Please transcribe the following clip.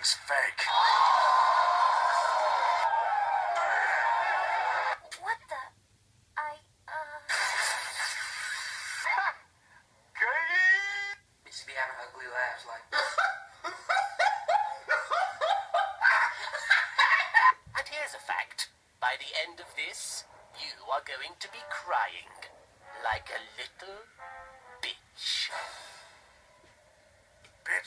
thing's fake. What the? I, uh... Bitches be having ugly laughs like and here's a fact. By the end of this, you are going to be crying like a little